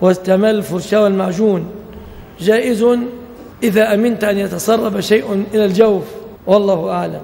واستعمال الفرشاة والمعجون. جائز إذا أمنت أن يتسرب شيء إلى الجوف. والله أعلم.